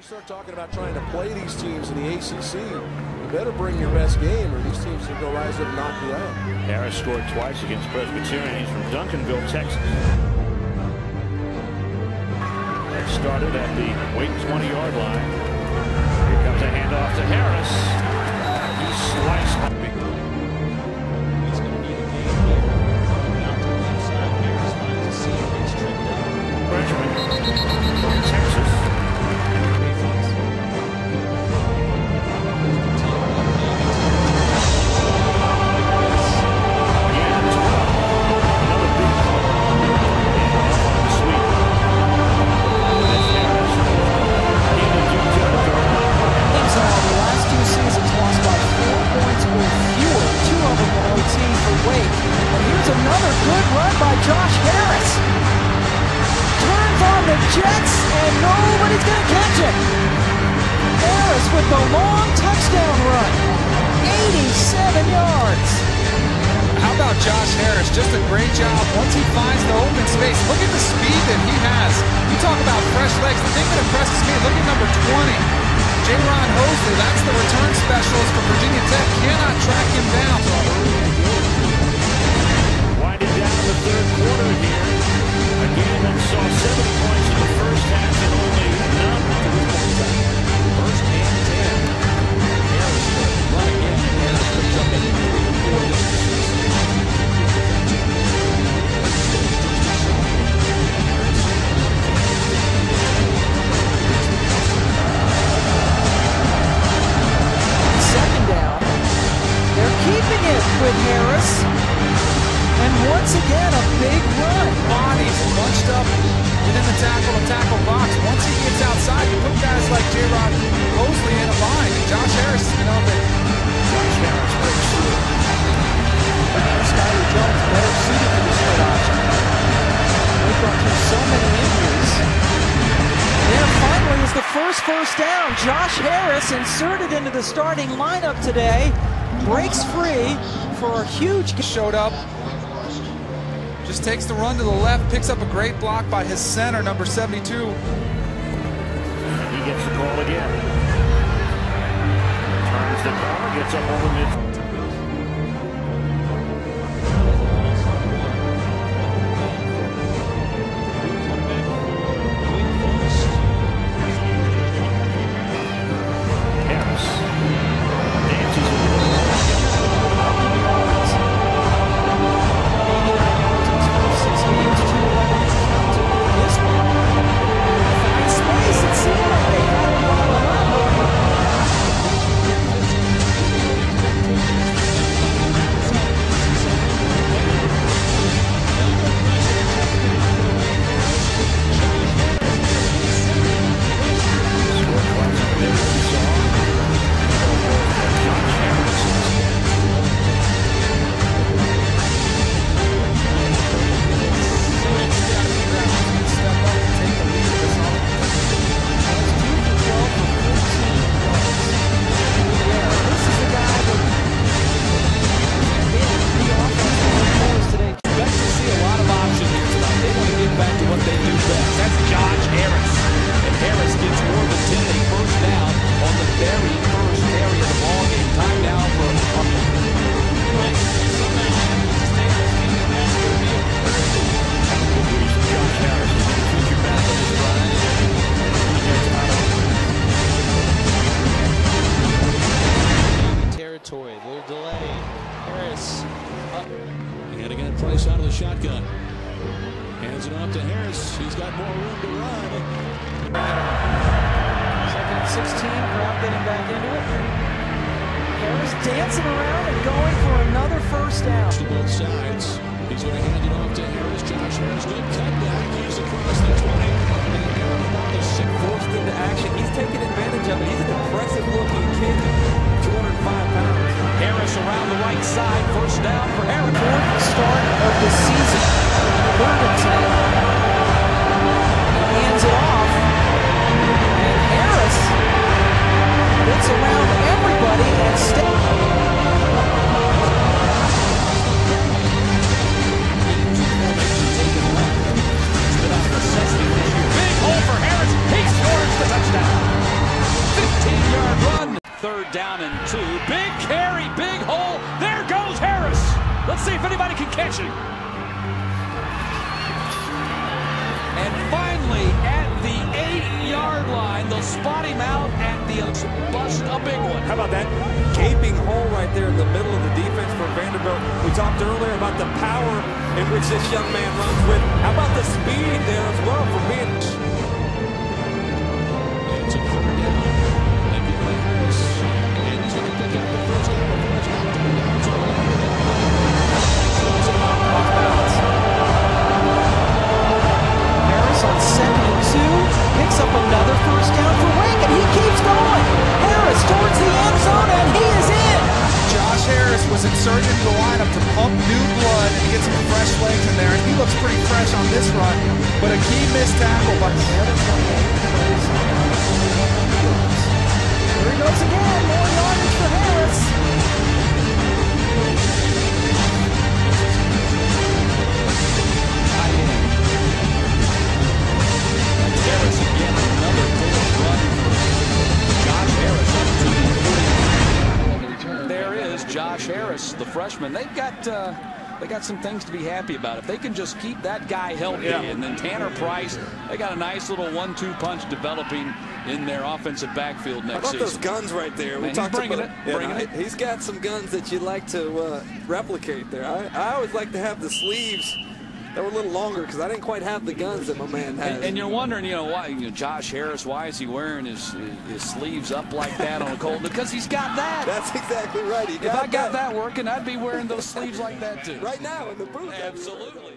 you start talking about trying to play these teams in the ACC, you better bring your best game or these teams are going to rise up and knock you out. Harris scored twice against Presbyterian. He's from Duncanville, Texas. That started at the Wake 20-yard line. Here comes a handoff to Harris. He sliced. Josh Harris. Turns on the Jets, and nobody's going to catch it. Harris with the long touchdown run, 87 yards. How about Josh Harris? Just a great job. Once he finds the open space, look at the speed that he has. You talk about fresh legs. The thing that impresses me, look at number 20. Jayron Hosley, that's the return specialist for Virginia Tech. Keeping Harris. And once again, a big run. Bodies bunched up within the tackle to tackle box. Once he gets outside, first first down. Josh Harris inserted into the starting lineup today. Breaks free for a huge g- showed up. Just takes the run to the left, picks up a great block by his center, number 72. He gets the call again. Turns the corner, gets up over mid. Shotgun. Hands it off to Harris. He's got more room to run. Second and 16, crowd getting back into it. Harris dancing around and going for another first down. To both sides. He's going to hand it off to Harris. Josh Harris, good cutback. He's across the 20. And about the six. forced into action. He's taking advantage of it. He's an impressive looking kid, 205 pounds. Harris around the right side. First down for Harris. Fourth start of the season. Let's see if anybody can catch him. And finally, at the eight-yard line, they'll spot him out at the bust a big one. How about that gaping hole right there in the middle of the defense for Vanderbilt? We talked earlier about the power in which this young man runs with. How about the speed there as well for being... It's a third down. Into the lineup to pump new blood and get some fresh legs in there, and he looks pretty fresh on this run. But a key missed tackle by freshman. They've got uh, they got some things to be happy about. If they can just keep that guy healthy, and then Tanner Price, they got a nice little one-two punch developing in their offensive backfield How next about those guns right there? Man, we he's talked bringing about it, bringing it. He's got some guns that you'd like to uh, replicate there. I, I always like to have the sleeves that were a little longer because I didn't quite have the guns that my man had. And, and you're wondering, you know, why you know, Josh Harris? Why is he wearing his his sleeves up like that on a cold? Because he's got that. That's exactly right. He if I got that working, I'd be wearing those sleeves like that too. right now in the booth. Absolutely.